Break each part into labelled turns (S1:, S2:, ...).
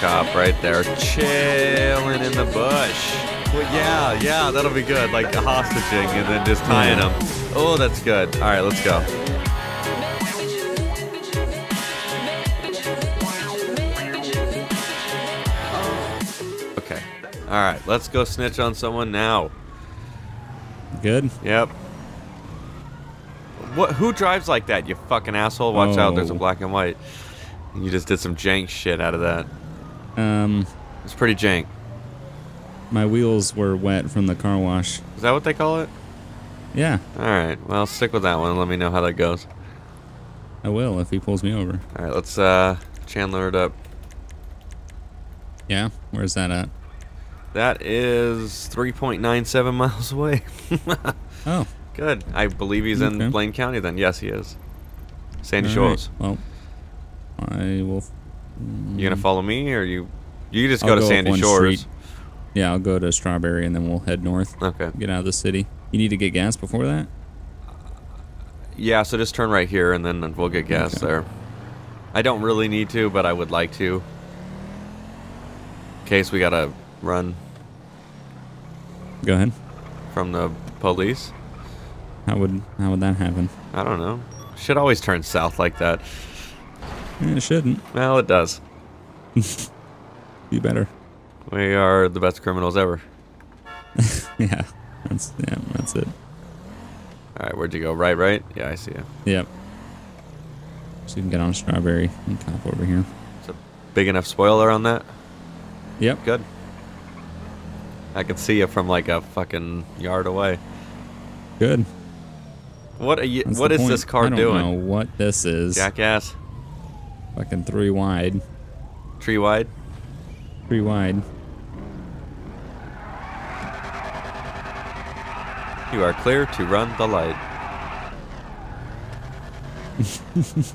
S1: cop right there, chilling in the bush. Well, yeah, yeah, that'll be good. Like hostaging and then just tying them. Oh, that's good. All right, let's go. Okay. All right, let's go snitch on someone now.
S2: Good.
S1: Yep. What? Who drives like that? You fucking asshole! Watch out! There's a
S2: Oh.
S1: black and white. You just did some jank shit out of that.
S2: Um,
S1: It's pretty jank.
S2: my wheels were wet from the car wash.
S1: Is that what they call it?
S2: Yeah,
S1: All right. Well, stick with that one. Let me know how that goes.
S2: I will if he pulls me over.
S1: All right. Let's uh Chandler it up.
S2: Yeah, where's that at?
S1: That is 3.97 miles away.
S2: Oh,
S1: Good. I believe he's in Blaine County. Then yes, he is. Sandy
S2: all right.
S1: Shores.
S2: Well, I will.
S1: You gonna mm-hmm. follow me, or you? You just
S2: I'll
S1: go to
S2: go
S1: Sandy Shores.
S2: street. Yeah, I'll go to Strawberry and then we'll head north.
S1: Okay.
S2: Get out of the city. You need to get gas before that.
S1: Yeah, so just turn right here and then we'll get gas
S2: Okay.
S1: there. I don't really need to, but I would like to. In case we gotta run
S2: Go ahead.
S1: from the police.
S2: How would how would that happen?
S1: I don't know. Should always turn south like that.
S2: It shouldn't.
S1: Well, it does.
S2: Be better.
S1: We are the best criminals ever.
S2: Yeah, that's yeah, that's it.
S1: All right, where'd you go? Right, right? Yeah, I see you.
S2: Yep. So you can get on a Strawberry and cop over here.
S1: It's a big enough spoiler on that.
S2: Yep.
S1: Good. I can see you from like a fucking yard away.
S2: Good.
S1: What are you?
S2: That's
S1: What is
S2: point.
S1: this car
S2: I don't
S1: doing?
S2: know what this is.
S1: Jackass.
S2: Fucking three wide.
S1: Three wide.
S2: Three wide.
S1: You are clear to run the light.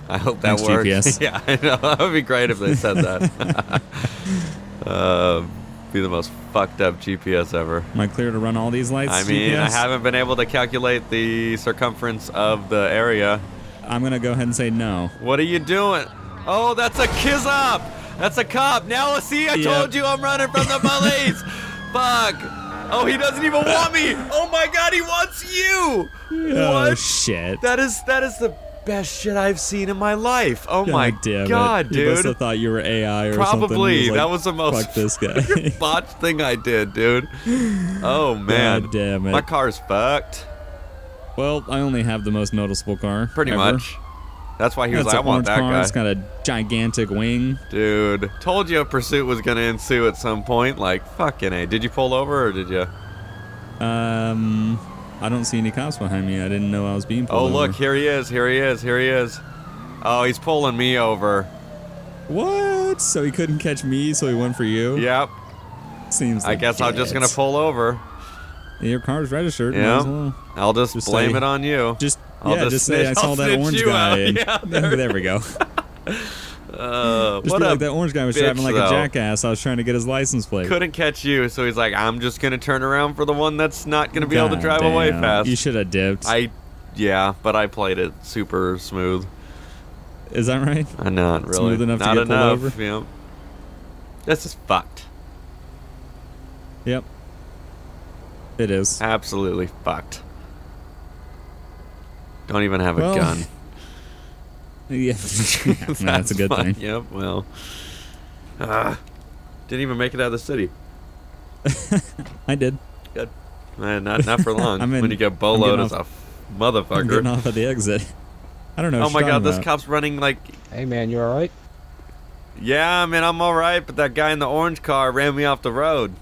S1: I hope that
S2: Thanks,
S1: works.
S2: GPS.
S1: yeah, I know. That would be great if they said that. uh, be the most fucked up GPS ever.
S2: Am I clear to run all these lights?
S1: I mean, I haven't been able to calculate the circumference of the area.
S2: I'm gonna go ahead and say no.
S1: What are you doing? Oh, that's a kizop. That's a cop. Now, see, I
S2: Yep.
S1: told you I'm running from the police. Fuck. Oh, he doesn't even want me. Oh my god, he wants you.
S2: Oh
S1: What?
S2: shit!
S1: That is that is the best shit I've seen in my life. Oh my
S2: damn
S1: god,
S2: it. You must
S1: dude.
S2: have thought you were AI or something.
S1: Probably.
S2: Was
S1: that was the most
S2: Fuck this guy.
S1: botched thing I did, dude. Oh man.
S2: God damn it.
S1: My car's fucked.
S2: well, I only have the most noticeable car.
S1: Pretty
S2: ever.
S1: much. That's why he was
S2: That's
S1: like, I want that
S2: car.
S1: guy.
S2: It's got a gigantic wing.
S1: Dude, told you a pursuit was gonna ensue at some point. Like, fucking a. Did you pull over or did you?
S2: Um, I don't see any cops behind me. I didn't know I was being pulled
S1: Oh,
S2: over.
S1: look, here he is. Here he is. Here he is. Oh, he's pulling me over.
S2: What? So he couldn't catch me, so he went for you?
S1: Yep.
S2: Seems
S1: I
S2: like
S1: guess I'm just gonna pull over.
S2: Your car's registered.
S1: Yeah.
S2: well.
S1: I'll just,
S2: Just
S1: blame
S2: say-
S1: it on you.
S2: Just
S1: I'll
S2: yeah,
S1: just
S2: say
S1: snitch-
S2: I saw that orange guy. and-
S1: Yeah,
S2: there,
S1: there-
S2: we go.
S1: Uh,
S2: Just
S1: what
S2: be like that orange guy was driving like
S1: though.
S2: a jackass. I was trying to get his license plate.
S1: couldn't catch you, so he's like, I'm just gonna turn around for the one that's not gonna be able to
S2: God
S1: drive away fast.
S2: You should have dipped.
S1: I, yeah, but I played it super smooth.
S2: Is that right?
S1: Uh, not really.
S2: Smooth enough to
S1: not
S2: get pulled
S1: enough.
S2: over?
S1: Yeah. This is fucked.
S2: Yep. It is.
S1: Absolutely fucked. Don't even have a
S2: Well,
S1: gun.
S2: Yeah, that's, a good
S1: fine.
S2: thing.
S1: Yep. Well. Ah, didn't even make it out of the city.
S2: I did.
S1: Good. Eh, not not for long.
S2: I'm in-
S1: when you get
S2: I'm
S1: boloed
S2: getting
S1: as a
S2: I'm getting
S1: motherfucker.
S2: off at the exit. I don't know.
S1: Oh
S2: what
S1: my god,
S2: talking
S1: this cop's running like.
S3: Hey man, you alright?
S1: Yeah, man, I'm all right, but that guy in the orange car ran me off the road.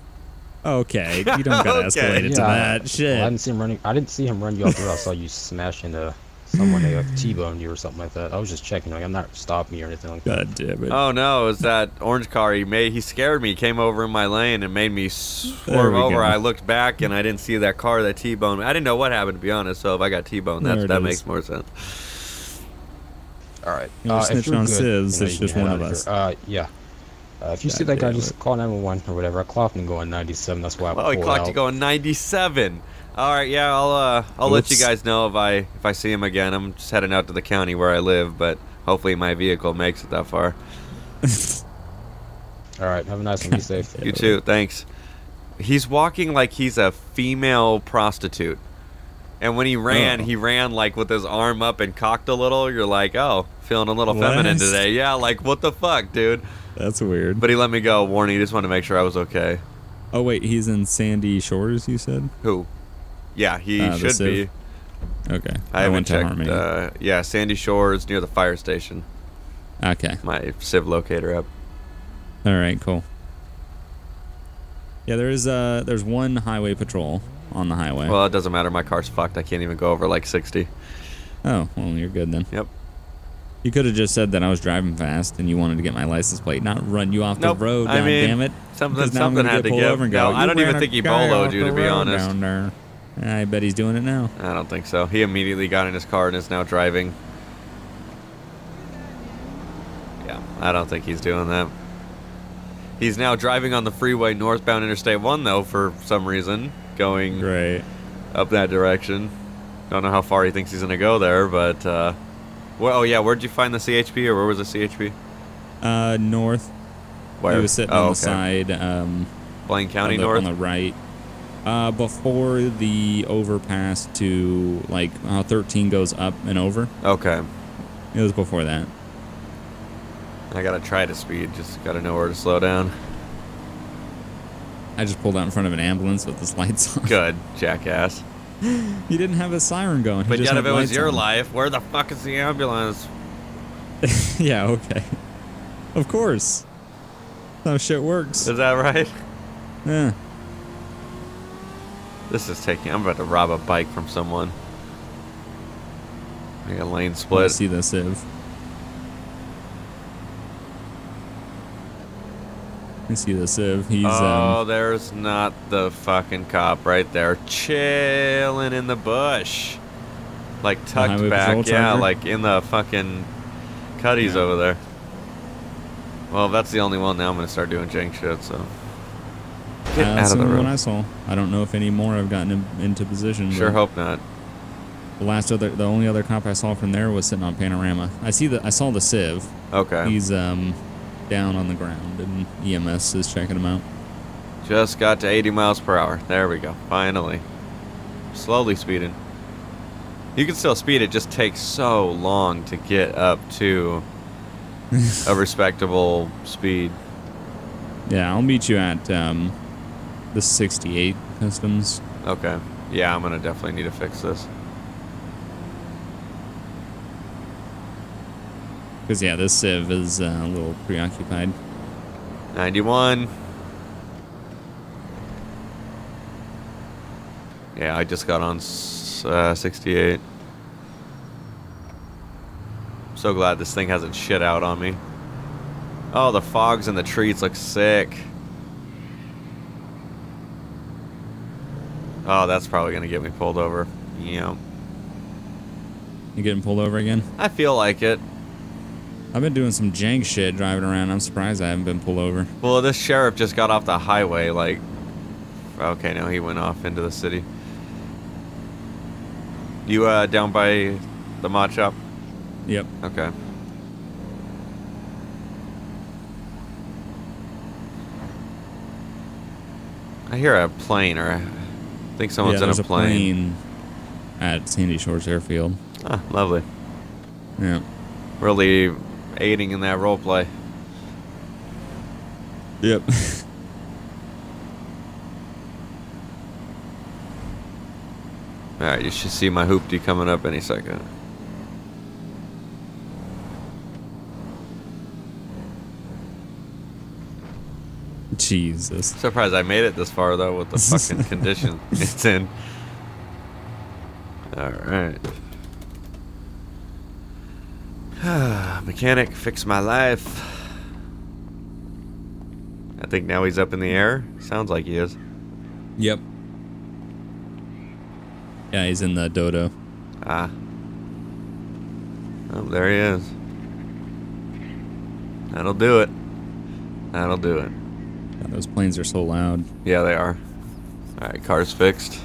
S2: Okay, you don't gotta
S1: Okay.
S2: escalate it to
S3: I-
S2: that shit.
S3: Well, I didn't see him running. I didn't see him run you off the road. I saw you smash into someone they like T-boned you or something like that. I was just checking. Like I'm not stopping you or anything like that.
S2: God damn it.
S1: Oh no, it was that orange car. He made he scared me. He came over in my lane and made me swerve over.
S2: go.
S1: I looked back and I didn't see that car that T-boned. I didn't know what happened to be honest. So if I got T-boned,
S2: There
S1: that that
S2: is.
S1: makes more sense.
S3: All right.
S2: You were
S3: Uh,
S2: snitching on
S3: good,
S2: Civs,
S3: you know,
S2: it's just one of us.
S3: Uh, yeah. Uh, if you see that guy, just
S2: it.
S3: call 911 or whatever. I clocked him going 97. That's why I
S1: Oh, he
S3: pulled
S1: clocked
S3: out.
S1: you going 97. All right, yeah, I'll uh, I'll let you guys know if I if I see him again. I'm just heading out to the county where I live, but hopefully my vehicle makes it that far.
S3: All right, have a nice one. Be safe.
S1: You too. Thanks. He's walking like he's a female prostitute. And when he ran,
S2: Oh.
S1: he ran like with his arm up and cocked a little. You're like, oh, feeling a little feminine today. Yeah, like what the fuck, dude?
S2: That's weird.
S1: But he let me go. Warning, he just wanted to make sure I was okay.
S2: oh wait, he's in Sandy Shores. You said.
S1: Who? Yeah, he
S2: Uh,
S1: should be.
S2: Okay.
S1: I haven't
S2: went to
S1: checked. Uh, yeah, Sandy Shores near the fire station.
S2: okay.
S1: My Civ locator up.
S2: All right. Cool. Yeah, there's uh there's one highway patrol on the highway.
S1: Well, it doesn't matter. My car's fucked. I can't even go over like 60.
S2: oh, well, you're good then.
S1: Yep.
S2: You could have just said that I was driving fast and you wanted to get my license plate, not run you off
S1: Nope,
S2: the road.
S1: I
S2: God
S1: mean,
S2: damn it!
S1: something- something had to give.
S2: over and
S1: No, I don't even think he boloed you, to be honest.
S2: down there." I bet he's doing it now.
S1: I don't think so. He immediately got in his car and is now driving. Yeah, I don't think he's doing that. He's now driving on the freeway northbound Interstate 1, though, for some reason, going
S2: Great.
S1: up that direction. Don't know how far he thinks he's going to go there, but. Uh, well, oh, yeah, where'd you find the CHP, or where was the CHP?
S2: Uh, north.
S1: Where?
S2: He was sitting
S1: oh,
S2: on the side. Um,
S1: Blaine County
S2: on the,
S1: North?
S2: on the right. Uh, before the overpass to like how 13 goes up and over.
S1: Okay.
S2: It was before that.
S1: I gotta try to speed, just gotta know where to slow down.
S2: I just pulled out in front of an ambulance with his lights on.
S1: Good, jackass.
S2: He didn't have a siren going.
S1: But yet, if it was your
S2: on.
S1: life, where the fuck is the ambulance?
S2: yeah, okay. Of course. How shit works.
S1: Is that right?
S2: Yeah.
S1: This is taking. I'm about to rob a bike from someone. Make a lane split.
S2: see the Civ. I see the Civ. He's
S1: oh,
S2: um
S1: there's not the fucking cop right there, chilling in the bush, like tucked back. Yeah, like in the fucking cuddies
S2: Yeah.
S1: over there. Well, if that's the only one, now I'm gonna start doing jank shit. So get
S2: uh,
S1: out of the
S2: of the one I saw. I don't know if any more have gotten in, into position.
S1: Sure hope not.
S2: The last other, the only other cop I saw from there was sitting on Panorama. I see the, I saw the Civ.
S1: Okay.
S2: He's um down on the ground, and EMS is checking him out.
S1: Just got to 80 miles per hour. There we go. Finally. Slowly speeding. You can still speed, it just takes so long to get up to a respectable speed.
S2: Yeah, I'll meet you at um the 68 Customs.
S1: Okay. Yeah, I'm gonna definitely need to fix this.
S2: Because yeah, this Civ is uh, a little preoccupied.
S1: 91. Yeah, I just got on uh, 68. So glad this thing hasn't shit out on me. Oh, the fogs and the trees look sick. Oh, that's probably gonna get me pulled over. Yeah,
S2: You getting pulled over again?
S1: I feel like it.
S2: I've been doing some jank shit driving around. I'm surprised I haven't been pulled over.
S1: Well, this sheriff just got off the highway. Like, okay, now he went off into the city. You uh down by the mod shop?
S2: Yep.
S1: Okay. I hear a plane, or I think someone's
S2: yeah,
S1: in a plane.
S2: plane at Sandy Shores Airfield.
S1: Ah, lovely.
S2: Yeah.
S1: Really aiding in that role play.
S2: Yep.
S1: All right, you should see my hoopty coming up any second.
S2: Jesus.
S1: Surprised I made it this far though with the fucking condition it's in. Alright. Mechanic, fix my life. I think now he's up in the air. Sounds like he is.
S2: Yep. Yeah, he's in the dodo.
S1: Ah. Oh, there he is. That'll do it. That'll do it.
S2: God, those planes are so loud.
S1: Yeah, they are. Alright, car's fixed.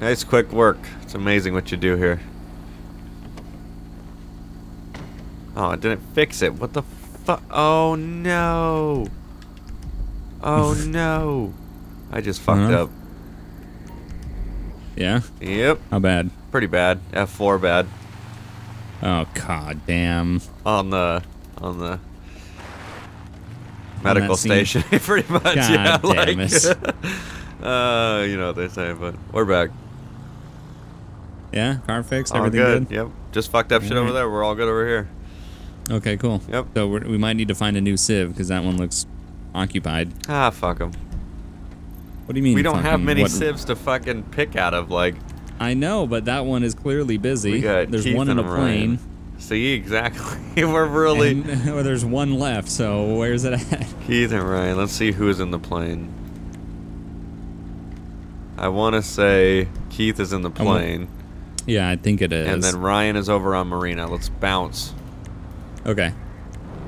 S1: Nice quick work. It's amazing what you do here. Oh, it didn't fix it. What the fuck? Oh no. Oh no. I just fucked
S2: Uh-huh.
S1: up.
S2: Yeah.
S1: Yep.
S2: How bad?
S1: Pretty bad. F4 bad.
S2: Oh god damn.
S1: On the on the medical station, pretty much.
S2: God
S1: yeah,
S2: damn
S1: like, uh, you know what they say, but we're back.
S2: Yeah. Car fixed.
S1: All
S2: Everything
S1: good.
S2: good.
S1: Yep. Just fucked up shit over there. We're all good over here.
S2: Okay. Cool.
S1: Yep.
S2: So we might need to find a new Civ because that one looks occupied.
S1: Ah, fuck them.
S2: What do you mean?
S1: We don't have many
S2: what-
S1: Civs to fucking pick out of. Like,
S2: I know, but that one is clearly busy.
S1: we got
S2: There's
S1: Keith
S2: one in a plane.
S1: Ryan. See, exactly. we're really
S2: And, well, there's one left. So where's it at?
S1: Keith and Ryan. Let's see who's in the plane. I want to say Keith is in the plane,
S2: Yeah, I think it is.
S1: and then Ryan is over on Marina. Let's bounce.
S2: Okay.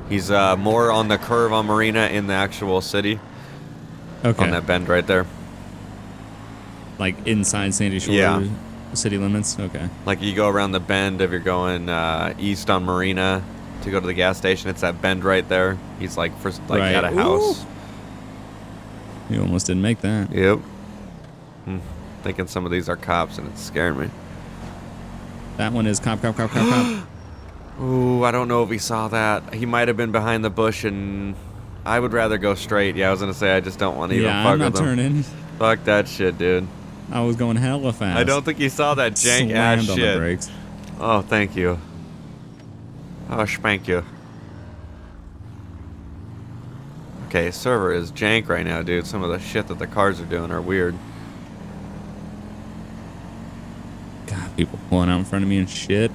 S1: He's uh, more on the curve on Marina in the actual city,
S2: Okay.
S1: on that bend right there.
S2: Like inside Sandy Shore
S1: Yeah.
S2: city limits. Okay.
S1: Like you go around the bend if you're going uh, east on Marina to go to the gas station. It's that bend right there. He's like first like
S2: Right.
S1: at a house.
S2: You almost didn't make that.
S1: Yep. Hmm. Thinking some of these are cops and it's scaring me.
S2: That one is cop, cop, cop, cop, cop.
S1: Ooh, I don't know if he saw that. He might have been behind the bush and I would rather go straight. Yeah, I was gonna say I just don't want to even
S2: yeah,
S1: fuck
S2: I'm not
S1: with him.
S2: turning.
S1: Fuck that shit, dude.
S2: I was going hella fast.
S1: I don't think he saw that jank ass
S2: on the
S1: shit.
S2: brakes.
S1: Oh, thank you. Oh, spank you. Okay, server is jank right now, dude. Some of the shit that the cars are doing are weird.
S2: God, people pulling out in front of me and shit.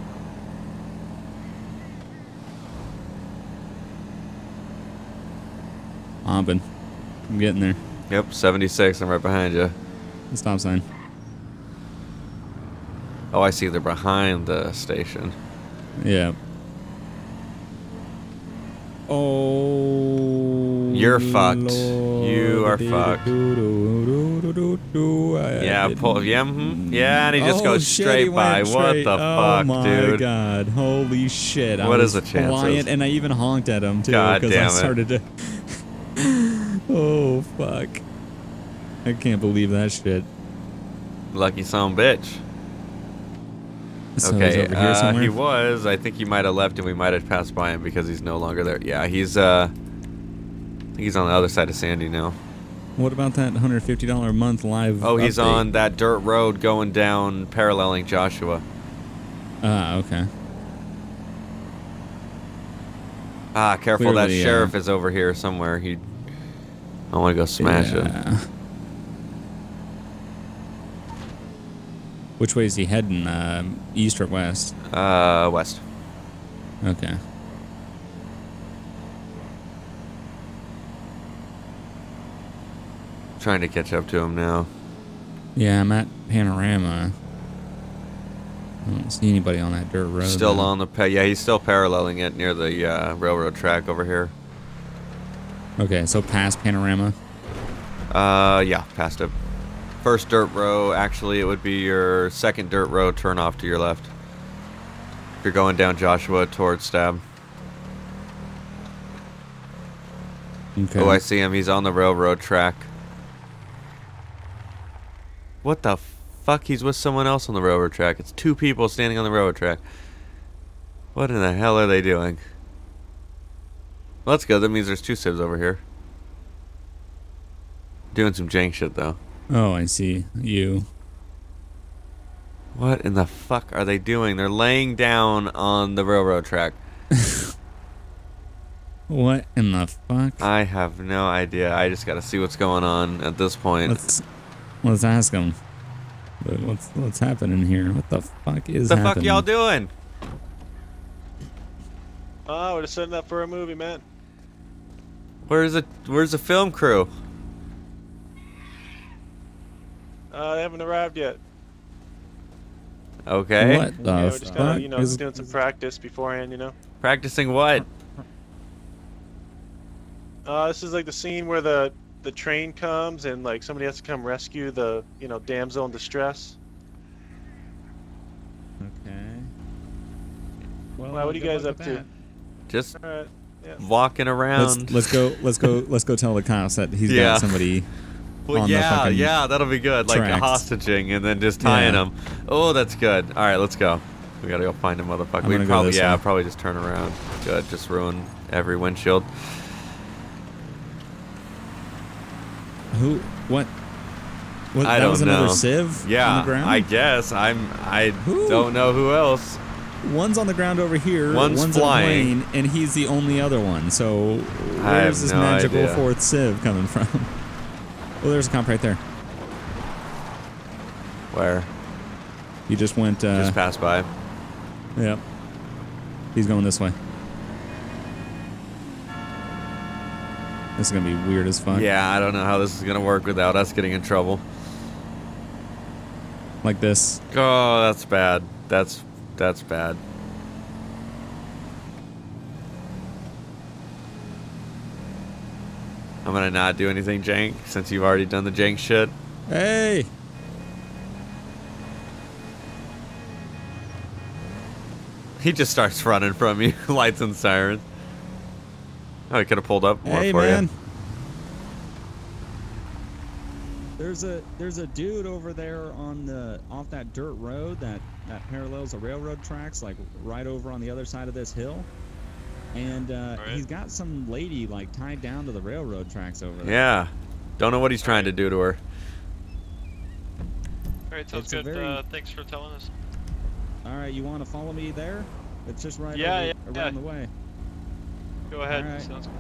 S2: Mobbing. I'm getting there.
S1: Yep, 76. I'm right behind you.
S2: The stop sign.
S1: Oh, I see. They're behind the station.
S2: Yeah. Oh.
S1: You're fucked. You are fucked. Yeah, pull. Yeah, mhm. yeah, and he just
S2: Oh,
S1: goes
S2: shit,
S1: straight by.
S2: went
S1: What the
S2: oh
S1: fuck,
S2: my
S1: dude?
S2: god! Holy shit! I
S1: What
S2: was
S1: is the
S2: flying, and I even honked at him too because I started to. Oh fuck! I can't believe that shit.
S1: Lucky son bitch.
S2: So
S1: okay,
S2: over here
S1: uh,
S2: somewhere.
S1: he was. I think he might have left, and we might have passed by him because he's no longer there. Yeah, he's. uh I think he's on the other side of Sandy now.
S2: What about that hundred fifty dollar a month live?
S1: Oh, he's
S2: update?
S1: on that dirt road going down, paralleling Joshua.
S2: Ah, okay.
S1: Ah, careful! that
S2: Clearly, uh,
S1: sheriff is over here somewhere. He. I want to go smash.
S2: Yeah. Which way is he heading? Um, east or west?
S1: Uh, west.
S2: Okay.
S1: Trying to catch up to him now.
S2: Yeah, I'm at Panorama. I don't see anybody on that dirt road.
S1: Still
S2: though.
S1: on the pa- yeah, he's still paralleling it near the uh, railroad track over here.
S2: Okay, so past Panorama.
S1: Uh, yeah, past it. First dirt row, actually, it would be your second dirt row turn off to your left. If you're going down Joshua towards Stab.
S2: Okay.
S1: Oh, I see him. He's on the railroad track. What the fuck? He's with someone else on the railroad track. It's two people standing on the railroad track. What in the hell are they doing? Well, that's good. That means there's two sibs over here. Doing some jank shit, though.
S2: Oh, I see you.
S1: What in the fuck are they doing? They're laying down on the railroad track.
S2: What in the fuck?
S1: I have no idea. I just gotta see what's going on at this point.
S2: Let's let's ask him. What's what's happening here? What the fuck is
S1: What the
S2: happening?
S1: fuck y'all doing?
S4: Oh, we're just setting up for a movie, man.
S1: Where's the Where's the film crew?
S4: Uh, they haven't arrived yet.
S1: Okay.
S2: What the
S4: yeah, we're just kind of, you know,
S2: is-
S4: doing some practice beforehand, you know.
S1: Practicing what?
S4: Uh, this is like the scene where the the train comes and like somebody has to come rescue the you know damsel in distress.
S2: Okay. Well,
S4: Wow, what are you guys up to?
S1: just
S4: All right. Yeah.
S1: walking around.
S2: Let's let's go let's go let's go tell the cops that he's
S1: Yeah.
S2: got somebody.
S1: Well,
S2: on
S1: yeah,
S2: fucking
S1: yeah, that'll be good. Like
S2: tracks.
S1: hostaging and then just tying
S2: Yeah.
S1: them. Oh, that's good. All right, let's go. We gotta go find a motherfucker.
S2: I'm
S1: We
S2: gonna
S1: probably, yeah,
S2: way.
S1: probably just turn around. Good, just ruin every windshield.
S2: Who? What? What?
S1: I
S2: that
S1: don't
S2: was
S1: know.
S2: another Civ
S1: Yeah,
S2: on the ground.
S1: I guess I'm. I
S2: Who?
S1: don't know who else.
S2: One's on the ground over here.
S1: One's
S2: one's
S1: flying.
S2: plane, and he's the only other one. So where's this
S1: no
S2: magical
S1: idea.
S2: fourth Civ coming from? Oh, there's a comp right there.
S1: Where?
S2: He just went. Uh,
S1: just passed by.
S2: Yep. He's going this way. This is gonna be weird as fuck.
S1: Yeah, I don't know how this is gonna work without us getting in trouble.
S2: Like this.
S1: Oh, that's bad. That's that's bad. I'm gonna not do anything, Jank, since you've already done the Jank shit.
S2: Hey.
S1: He just starts running from you, lights and sirens. Oh, he could have pulled up more
S2: Hey
S1: for
S2: man.
S1: you.
S2: There's a there's a dude over there on the off that dirt road that that parallels the railroad tracks, like right over on the other side of this hill. And uh,
S5: Right.
S2: he's got some lady like tied down to the railroad tracks over there.
S1: Yeah. Don't know what he's trying to do to her.
S5: Alright, sounds
S2: It's
S5: good.
S2: very-
S5: Uh, thanks for telling us.
S2: All right, you want to follow me there? It's just right
S5: Yeah,
S2: over,
S5: yeah,
S2: around
S5: yeah.
S2: the way.
S5: Go ahead.
S2: Alright.
S5: Sounds good.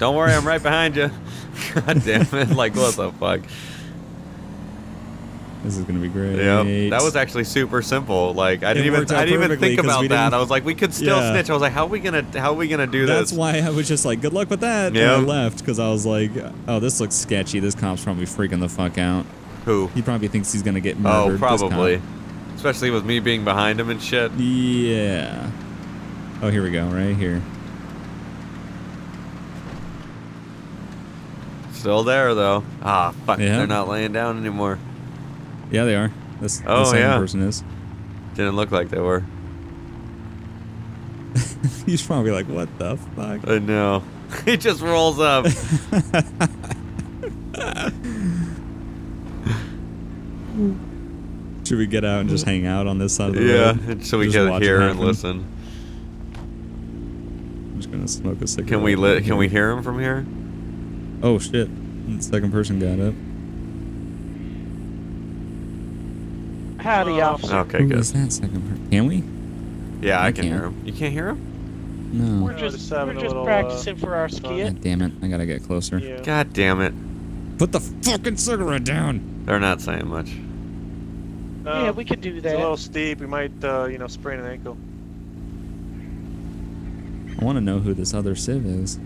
S1: Don't worry, I'm right behind you. God damn it. Like, what the fuck?
S2: This is gonna be great.
S1: Yeah, that was actually super simple. Like I
S2: It
S1: didn't even I didn't even think about that. I was like, we could still
S2: Yeah.
S1: snitch. I was like, how are we gonna how are we gonna do
S2: That's
S1: this?
S2: That's why I was just like, good luck with that.
S1: Yeah.
S2: I left because I was like, oh, this looks sketchy. This cop's probably freaking the fuck out.
S1: Who?
S2: He probably thinks he's gonna get
S1: Oh,
S2: murdered. cop.
S1: probably. Especially with me being behind him and shit.
S2: Yeah. Oh, here we go. Right here.
S1: Still there though. Ah, fuck.
S2: Yeah.
S1: They're not laying down anymore.
S2: Yeah, they are. This
S1: Oh,
S2: the second
S1: yeah.
S2: person is.
S1: Didn't look like they were.
S2: He's probably like, what the fuck?
S1: I know. he just rolls up.
S2: Should we get out and just hang out on this side of the
S1: yeah,
S2: road?
S1: and so we
S2: Just
S1: can
S2: watch it
S1: and listen.
S2: I'm just gonna smoke a cigarette.
S1: Can we lit? Can we hear him from here?
S2: Oh shit! The second person got up.
S6: Howdy, officer.
S1: Okay,
S2: Who
S1: good.
S2: is that second person? Can we?
S1: Yeah, I,
S2: I
S1: can hear
S2: can't.
S1: him. You can't hear him?
S2: No.
S6: We're
S4: No,
S6: just,
S4: just
S6: we're just
S4: little, uh,
S6: practicing for our skit.
S2: God damn it! I gotta get closer.
S4: Yeah.
S1: God damn it.
S2: Put the fucking cigarette down.
S1: They're not saying much.
S4: Um,
S6: yeah, we could do that.
S4: It's a little steep. We might, uh, you know, sprain an ankle.
S2: I want to know who this other Civ is.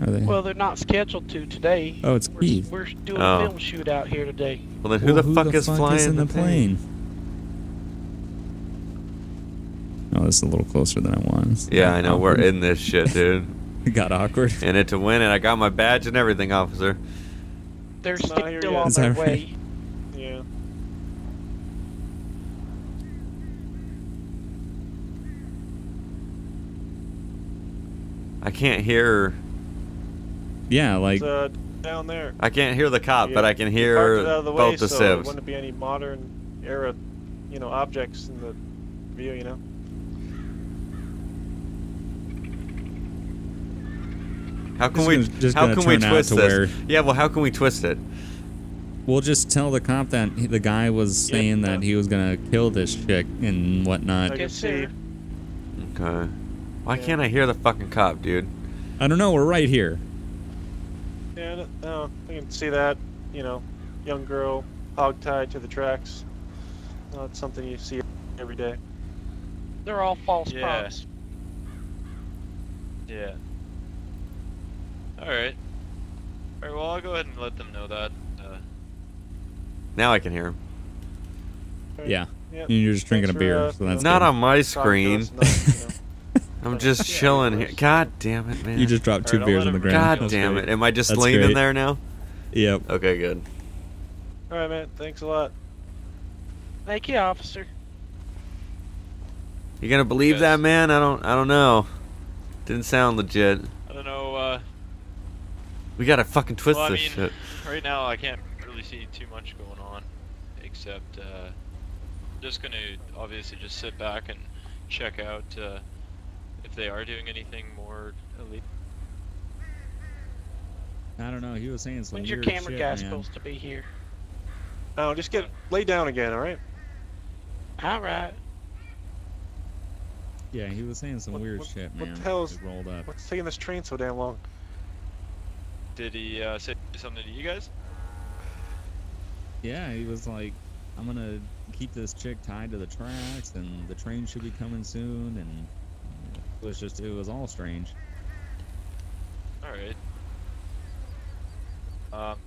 S2: Are they?
S6: Well, they're not scheduled to today.
S2: oh, it's
S6: We're,
S2: Keith.
S6: we're doing
S1: Oh.
S6: a film shoot out here today.
S1: Well, then who
S2: Well,
S1: the fuck is flying
S2: in the
S1: thing?
S2: plane? Oh, this is a little closer than I was.
S1: Yeah, I know. We're in this shit, dude.
S2: It got awkward.
S1: In it to win it. I got my badge and everything, officer.
S6: They're
S4: It's not
S6: still on their
S2: right?
S6: way.
S4: Yeah.
S1: I can't hear.
S2: Yeah, like
S4: It's uh, down there.
S1: I can't hear the cop,
S4: Yeah,
S1: but I can
S4: you
S1: hear
S4: parked it out of the way
S1: both the
S4: so there wouldn't be any modern era, you know, objects in the view. You know.
S1: How can
S2: This
S1: we?
S2: just
S1: how can we twist
S2: to
S1: this?
S2: where-
S1: Yeah, well, how can we twist it?
S2: we'll just tell the cop that he- the guy was saying
S4: yeah.
S2: that he was gonna kill this chick and whatnot.
S4: I can see.
S1: Okay. Why
S4: Yeah.
S1: can't I hear the fucking cop, dude?
S2: I don't know. We're right here.
S4: Yeah, no, no, I can see that. You know, young girl hog tied to the tracks. No, it's something you see every day.
S6: They're all false
S5: Yeah.
S6: props.
S5: Yeah. Alright. Alright, well, I'll go ahead and let them know that. Uh,
S1: Now I can hear him.
S2: Yeah.
S4: Yep.
S2: You're just drinking a
S4: Thanks for,
S2: beer,
S4: uh,
S2: so that's
S1: Not
S2: good.
S1: on my screen.
S4: us, not, you know.
S1: I'm just chilling here. God damn it, man.
S2: You just dropped two
S5: Alright, I'll
S2: beers on the ground.
S1: God damn
S5: great.
S1: it. Am I just
S2: That's
S1: leaning
S2: great.
S1: there now?
S2: Yep.
S1: Okay, good.
S4: All right, man. Thanks a lot.
S6: Thank you, officer.
S1: You gonna believe
S5: Yes.
S1: that man? I don't. I don't know. Didn't sound legit.
S5: I don't know. Uh,
S1: We gotta fucking twist
S5: well, I
S1: this
S5: mean,
S1: shit.
S5: right now I can't really see too much going on, except uh, just gonna obviously just sit back and check out uh, if they are doing anything more elite.
S7: I don't know. He was saying some
S6: When's your
S7: weird
S6: camera
S7: shit,
S6: guy
S7: man.
S6: supposed to be here?
S4: Oh, just get lay down again. All right.
S6: All right.
S7: Yeah, he was saying some
S4: What-
S7: weird
S4: what-
S7: shit,
S4: what the hell is-
S7: He rolled up.
S4: What's taking this train so damn long?
S5: Did he uh, say something to you guys?
S7: Yeah, he was like, "I'm gonna keep this chick tied to the tracks, and the train should be coming soon." And it was just, it was all strange.
S5: All right. Um,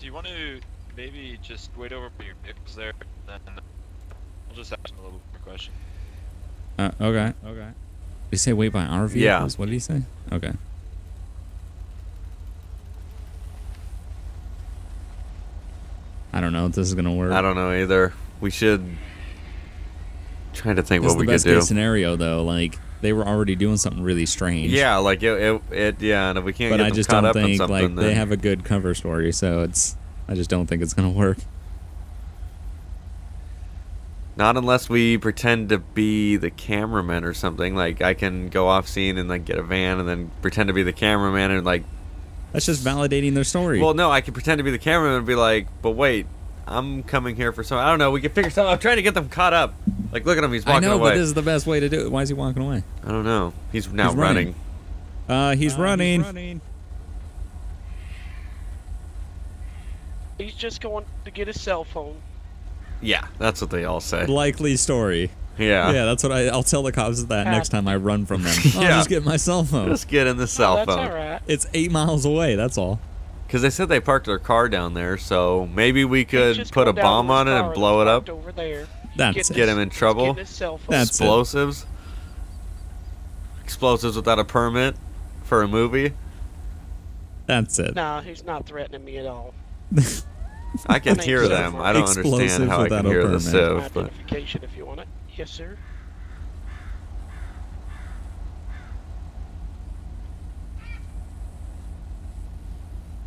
S5: do you want to maybe just wait over for your vehicles there, and then I'll just ask him a little more question.
S2: Uh, okay.
S7: Okay.
S2: Did he say wait by our vehicles? Yeah. What did he say? Okay. I don't know if this is gonna work.
S1: I don't know either. We should. Trying to think
S2: This is
S1: what
S2: the
S1: we could
S2: best
S1: do.
S2: case scenario though. Like they were already doing something really strange.
S1: Yeah, like it, it, it. Yeah, and if we can't
S2: but
S1: get
S2: I just don't think like they have a good cover story. So it's. I just don't think it's gonna work.
S1: Not unless we pretend to be the cameraman or something. Like I can go off scene and like get a van and then pretend to be the cameraman and like.
S2: That's just validating their story.
S1: Well, no, I can pretend to be the cameraman and be like, but wait, I'm coming here for some. I don't know. We can figure something. I'm trying to get them caught up. Like look at him. He's
S2: I
S1: walking
S2: know,
S1: away.
S2: but this is the best way to do it. Why is he walking away?
S1: I don't know. He's now
S2: He's
S1: running.
S2: running. Uh, he's
S7: Uh,
S2: running.
S7: running.
S6: He's just going to get his cell phone.
S1: Yeah, that's what they all say.
S2: Likely story.
S1: Yeah.
S2: Yeah, that's what I. I'll tell the cops that next time I run from them. I'll just get my cell phone.
S1: Just get in the
S6: Oh,
S1: cell
S6: that's
S1: phone.
S6: all right.
S2: It's eight miles away. That's all.
S1: Because they said they parked their car down there, so maybe we could put a bomb on it and blow it up.
S6: Over there.
S2: That's
S6: Getting
S2: it.
S1: Get him in trouble.
S6: Getting his cell phone.
S2: That's it.
S1: Explosives. Explosives without a permit for a movie.
S2: That's it.
S6: No, he's not threatening me at all.
S1: I can hear
S6: you.
S1: them. I don't understand how I can hear the
S2: permit.
S1: Civ, but
S6: if you want it. Yes, sir.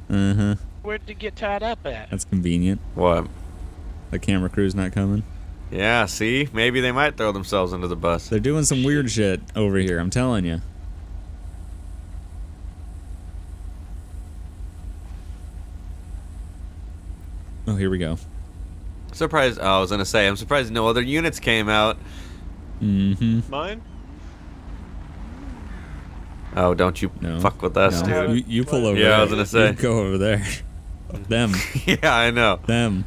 S2: Uh huh.
S6: Where'd you get tied up at?
S2: That's convenient.
S1: what?
S2: The camera crew's not coming.
S1: Yeah, see? Maybe they might throw themselves into the bus.
S2: They're doing some weird shit over here. I'm telling you. Oh, here we go.
S1: Surprised. Oh, I was gonna say, I'm surprised no other units came out.
S2: Mm-hmm.
S4: Mine?
S1: Oh, don't you
S2: No.
S1: fuck with us,
S2: No,
S1: dude.
S2: you, you pull over
S1: Yeah, I
S2: there.
S1: was gonna say.
S2: You go over there. them.
S1: yeah, I know.
S2: Them.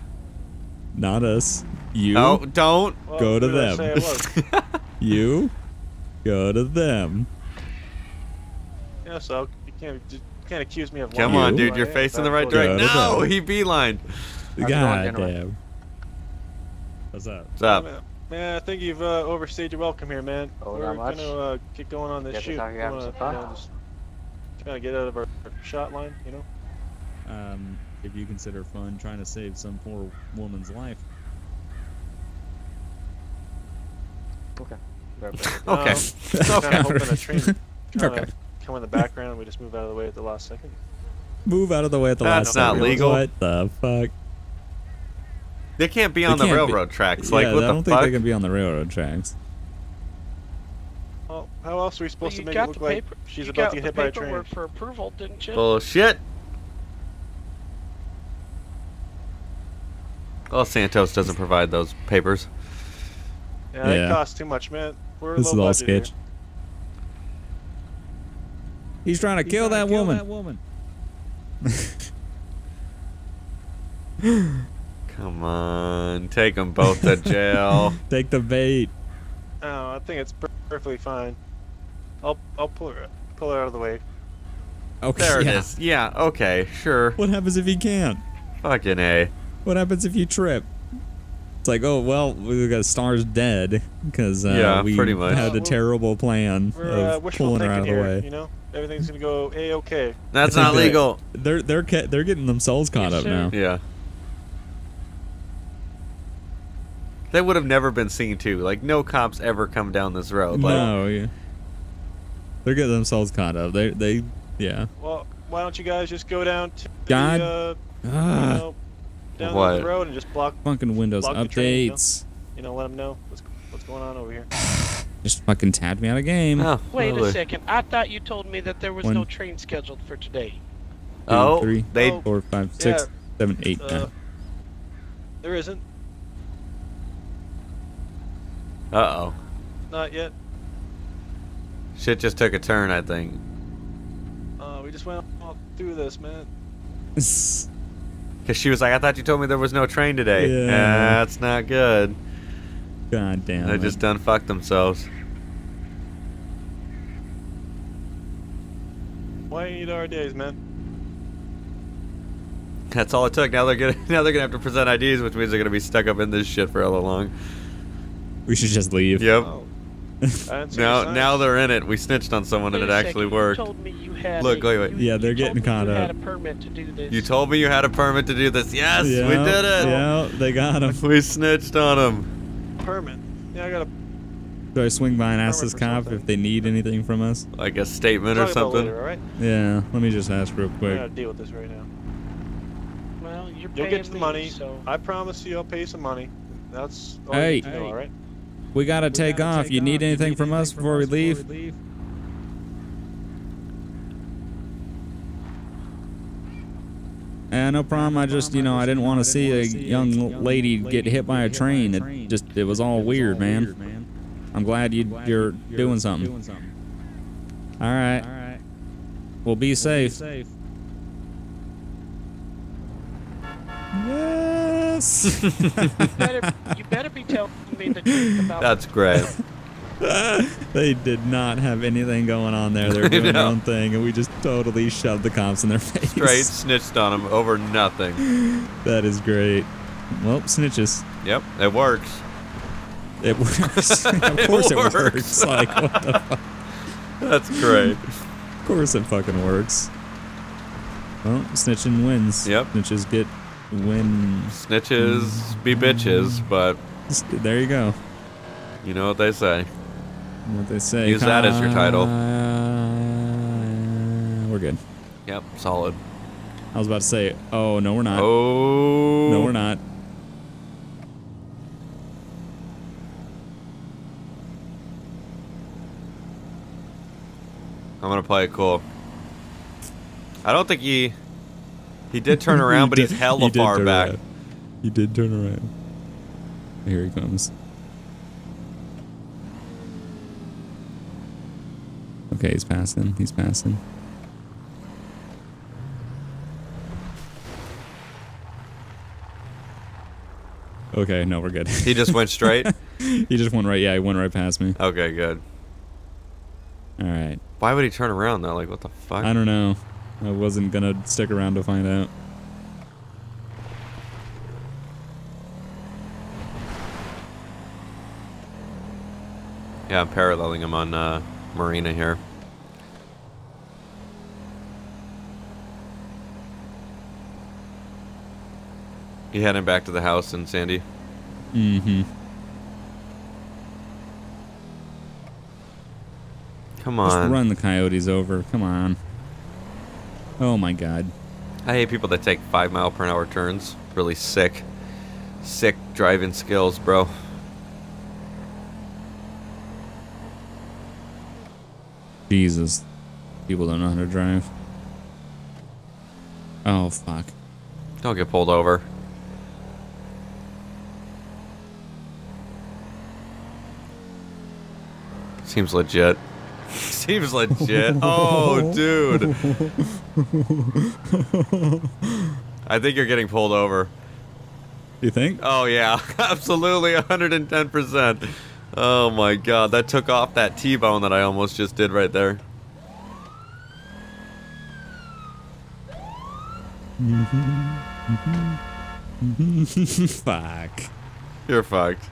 S2: Not us. You.
S1: No, don't.
S4: Well,
S2: Go to
S4: who did I
S2: them.
S4: say it was?
S2: You. Go to them.
S4: yeah, so you can't you can't accuse me of
S1: Come
S4: lying.
S1: on, dude. You're facing the right
S4: That's what-
S2: Go
S1: direction. No,
S2: them.
S1: he beelined.
S8: How's it going,
S2: God
S8: gentlemen?
S2: damn.
S7: What's up?
S1: What's up?
S4: Man, I think you've uh, overstayed your welcome here, man.
S8: Oh,
S4: We're
S8: not much?
S4: gonna uh, get going on this
S8: Guess
S4: shoot.
S8: that's how you're having
S4: Wanna, you know, just kind of get out of our shot line, you know.
S7: Um, if you consider fun trying to save some poor woman's life.
S8: Okay.
S1: Okay.
S4: Um, Kind of a train
S2: Okay.
S4: come in the background. and We just move out of the way at the last second.
S2: Move out of the way at the
S1: That's
S2: last That's
S1: not
S2: second.
S1: legal.
S2: What the fuck?
S1: They can't be
S2: They
S1: on the
S2: can't be-
S1: railroad tracks. Like,
S2: yeah,
S1: what
S2: I
S1: the
S2: don't
S1: fuck?
S2: think they can be on the railroad tracks.
S4: Well, how else are we supposed
S6: you
S4: to make it look like she's
S6: you
S4: about to get hit by a train?
S6: paperwork for approval, didn't you?
S1: Bullshit. Los Santos doesn't provide those papers.
S4: Yeah,
S2: Yeah.
S4: it costs too much, man. We're
S2: This
S4: low
S2: is all
S4: budget here.
S2: sketch. He's trying to
S7: He's
S2: kill
S7: trying
S2: that
S7: to
S2: woman.
S7: that woman.
S1: Come on, take them both to jail.
S2: Take the bait.
S4: Oh, I think it's perfectly fine. I'll I'll pull her pull her out of the way.
S2: Okay.
S1: there
S2: yeah.
S1: it is. Yeah, okay, sure.
S2: What happens if he can't?
S1: Fucking a.
S2: What happens if you trip? It's like, oh well, we got stars dead because uh,
S1: Yeah,
S2: we
S1: pretty much.
S2: had a terrible plan
S4: We're uh,
S2: of
S4: wishful
S2: pulling her out of the
S4: here.
S2: way.
S4: You know, everything's gonna go a okay.
S1: That's not
S2: think
S1: legal.
S2: They're they're ca- they're getting themselves caught
S6: Yes,
S2: up
S6: sir.
S2: now.
S1: Yeah. They would have never been seen too. Like no cops ever come down this road. Like,
S2: No, yeah. They're getting themselves caught up. They, they, yeah.
S4: Well, why don't you guys just go down to
S2: God.
S4: the, uh, you
S2: Ah,
S4: know, down
S1: What?
S4: the road and just block,
S2: fucking Windows
S4: block the train, you know?
S2: updates.
S4: you know, let them know what's what's going on over here.
S2: Just fucking tapped me out of game.
S1: oh,
S6: Wait
S1: really?
S6: a second. I thought you told me that there was
S2: One.
S6: no train scheduled for today.
S2: Two,
S1: Oh,
S2: three,
S1: they
S4: Oh.
S2: four, five, six,
S4: Yeah.
S2: seven, eight,
S4: Uh,
S2: nine.
S4: there isn't.
S1: Uh oh.
S4: Not yet.
S1: Shit just took a turn. I think.
S4: Uh, we just went all through this, man.
S1: Cause she was like, I thought you told me there was no train today.
S2: Yeah.
S1: That's not good.
S2: God damn.
S1: They
S2: it.
S1: just done fucked themselves.
S4: Why you need our days, man?
S1: That's all it took. Now they're gonna now they're gonna have to present IDs, which means they're gonna be stuck up in this shit for hella long.
S2: We should just leave.
S1: Yep.
S4: Oh.
S1: Now now they're in it. We snitched on someone and it actually
S6: second,
S1: worked.
S6: Told me you had.
S1: Look,
S6: a,
S1: wait, wait.
S6: you-
S2: Yeah, they're
S6: you
S2: getting
S6: told me
S2: caught
S6: you
S2: up.
S6: had a permit to do this.
S1: You told me you had a permit to do this. Yes, we did it.
S2: Yeah, they got him.
S1: We snitched on him.
S4: permit. Yeah, I got a
S2: Do I swing by and ask this cop
S4: something.
S2: if they need anything from us?
S1: Like a statement or
S4: talk about
S1: something.
S4: later, all right?
S2: Yeah, let me just ask real
S4: quick.
S2: I quick.
S4: gonna deal with this right now.
S6: Well, you're
S4: You'll
S6: paying
S4: get the
S6: me,
S4: money.
S6: So
S4: I promise you, I'll pay you some money. That's all
S2: Hey.
S4: you need to know, all right?
S2: We gotta take off. You need anything from us before we leave? Yeah, eh, no problem. I just, you know, I didn't want to see a young lady get hit by a train. It just, it was all weird, man. I'm glad you, you're doing something. All right. Well, be safe. Yes.
S6: you better, you better be telling me the truth about
S1: That's great.
S2: they did not have anything going on there. They were
S1: I
S2: doing their own thing, and we just totally shoved the cops in their face.
S1: Straight snitched on them over nothing.
S2: That is great. Well, snitches.
S1: Yep, it works.
S2: It works. of course it works.
S1: works.
S2: Like, what the fuck?
S1: That's great.
S2: Of course it fucking works. Well, snitching wins.
S1: Yep.
S2: Snitches get win.
S1: Snitches be bitches, but
S2: There you go.
S1: you know what they say.
S2: What they say.
S1: Use that as your title.
S2: Uh, we're good.
S1: Yep, solid.
S2: I was about to say, oh no, we're not.
S1: Oh.
S2: No, we're not.
S1: I'm gonna play it cool. I don't think he he did turn around, but
S2: He
S1: he's
S2: did-
S1: hella
S2: he did
S1: far back.
S2: around. He did turn around. Here he comes. Okay, he's passing. He's passing. Okay, no, we're good.
S1: He just went straight.
S2: he just went right. Yeah, he went right past me.
S1: okay, good.
S2: All right.
S1: Why would he turn around though? Like what the fuck?
S2: I don't know. I wasn't gonna stick around to find out.
S1: Yeah, I'm paralleling him on uh, Marina here. You heading back to the house in Sandy?
S2: Mm-hmm.
S1: Come on.
S2: Just run the coyotes over. Come on. Oh my god.
S1: I hate people that take five mile per hour turns. Really sick. Sick driving skills, bro.
S2: Jesus. People don't know how to drive. Oh fuck.
S1: Don't get pulled over. Seems legit. Seems legit. Oh, dude. I think you're getting pulled over.
S2: You think?
S1: Oh, yeah. Absolutely 110%. Oh, my God. That took off that T-bone that I almost just did right there.
S2: fuck.
S1: You're fucked.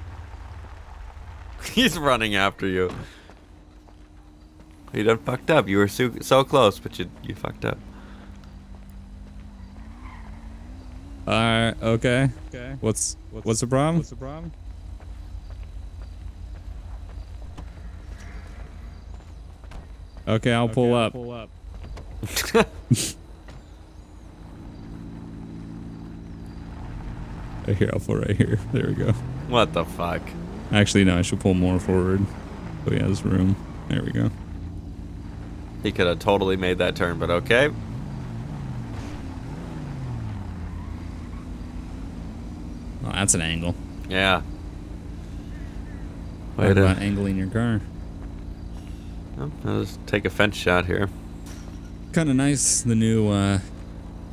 S1: He's running after you. You done fucked up. You were so, so close, but you you fucked up.
S2: Alright, okay. Okay. What's what's the problem? What's the problem? Okay, I'll pull up.
S7: Pull up.
S2: Right here, I'll pull right here. There we go.
S1: what the fuck?
S2: Actually, no, I should pull more forward. Oh, so he has room. There we go.
S1: He could have totally made that turn, but okay.
S2: Oh, that's an angle.
S1: Yeah.
S2: What
S1: Way to,
S2: about angling your car?
S1: Oh, I'll just take a fence shot here.
S2: Kind of nice, the new uh,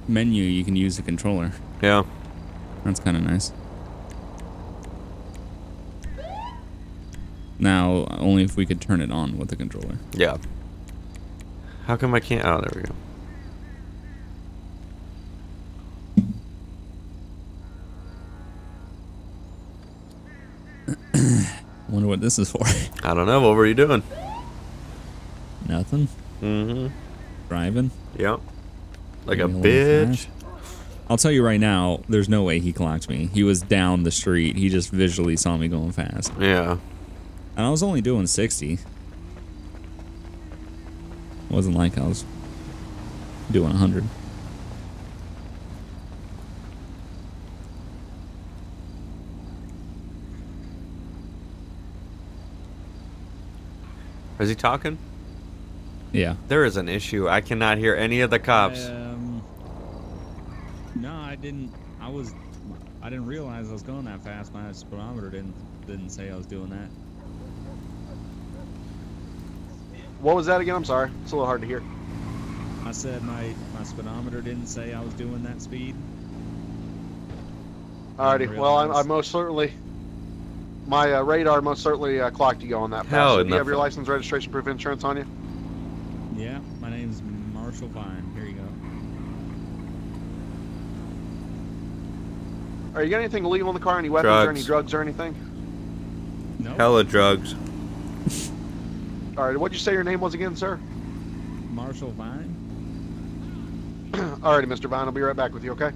S2: menu you can use the controller.
S1: Yeah.
S2: That's kind of nice. Now, only if we could turn it on with the controller.
S1: Yeah. How come I can't? Oh, there we go.
S2: Wonder what this is for.
S1: I don't know. What were you doing?
S2: Nothing.
S1: Mm-hmm.
S2: Driving.
S1: Yep. Like a
S2: Maybe
S1: bitch.
S2: I'll tell you right now, there's no way he clocked me. He was down the street. He just visually saw me going fast.
S1: Yeah.
S2: And I was only doing 60. wasn't like I was doing 100.
S1: Is he talking?
S2: Yeah.
S1: There is an issue. I cannot hear any of the cops.
S7: Um, no, I didn't. I was. I didn't realize I was going that fast. My speedometer didn't didn't say I was doing that.
S9: What was that again? I'm sorry. It's a little hard to hear.
S7: I said my my speedometer didn't say I was doing that speed.
S9: Alrighty. Well, I, I most certainly. My uh, radar most certainly uh, clocked you on that fast.
S1: Hell
S9: So do you have your license, registration, proof, insurance on you?
S7: Yeah, my name's Marshall Vine. Here you go.
S9: Are you got anything illegal in the car? Any weapons or any
S1: Drugs.
S9: drugs or anything? No.
S7: Nope.
S1: Hella drugs.
S9: All right. What'd you say your name was again, sir?
S7: Marshall Vine.
S9: Alrighty, Mr. Vine. I'll be right back with you. Okay.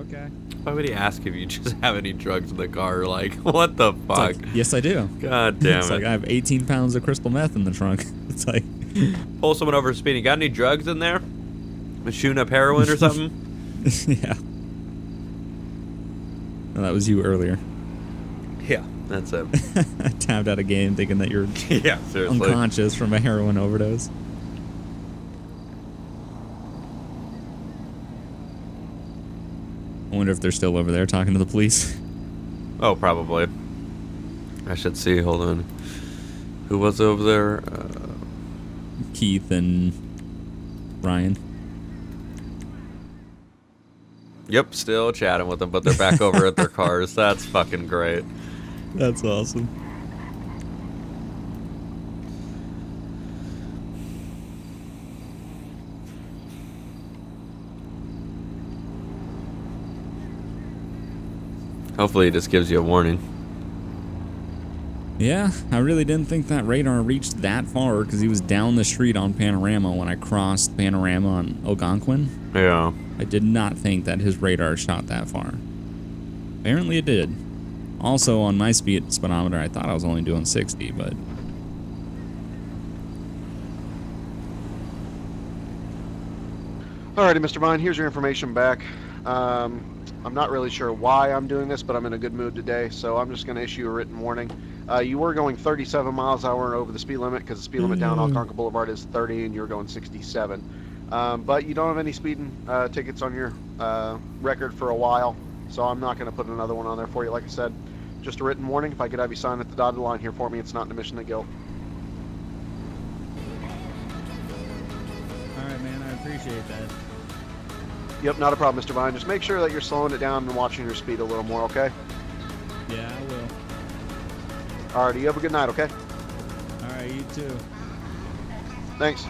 S7: Okay.
S1: Why would he ask if you just have any drugs in the car? Like, what the fuck?
S2: like, yes, I do.
S1: God damn
S2: it's
S1: it.
S2: like I have 18 pounds of crystal meth in the trunk. It's like,
S1: Pull someone over for speeding. Got any drugs in there? Shooting up heroin or something?
S2: yeah. No, that was you earlier.
S1: yeah, that's it.
S2: I tapped out a game thinking that you're
S1: yeah, seriously.
S2: unconscious from a heroin overdose. I wonder if they're still over there talking to the police.
S1: Oh, probably. I should see. Hold on. Who was over there? Uh,
S2: Keith and Ryan.
S1: yep, still chatting with them, but they're back over at their cars. That's fucking great.
S2: That's awesome.
S1: Hopefully, it just gives you a warning.
S2: Yeah, I really didn't think that radar reached that far because he was down the street on Panorama when I crossed Panorama on Algonquin.
S1: Yeah.
S2: I did not think that his radar shot that far. Apparently it did. Also, on my speed speedometer, I thought I was only doing 60, but
S9: Alrighty, Mr. Vine. Here's your information back. Um, I'm not really sure why I'm doing this, but I'm in a good mood today, so I'm just going to issue a written warning. Uh, you were going 37 miles an hour and over the speed limit because the speed limit down Algonquin Boulevard is 30, and you're going 67. Um, but you don't have any speeding uh, tickets on your uh, record for a while, so I'm not going to put another one on there for you. Like I said, just a written warning. If I could have you sign at the dotted line here for me, it's not an admission of guilt.
S7: All right, man. I appreciate that.
S9: Yep, not a problem, Mr. Vine. Just make sure that you're slowing it down and watching your speed a little more, okay?
S7: Will.
S9: Alrighty, you have a good night, okay?
S7: All right, you too.
S9: Thanks.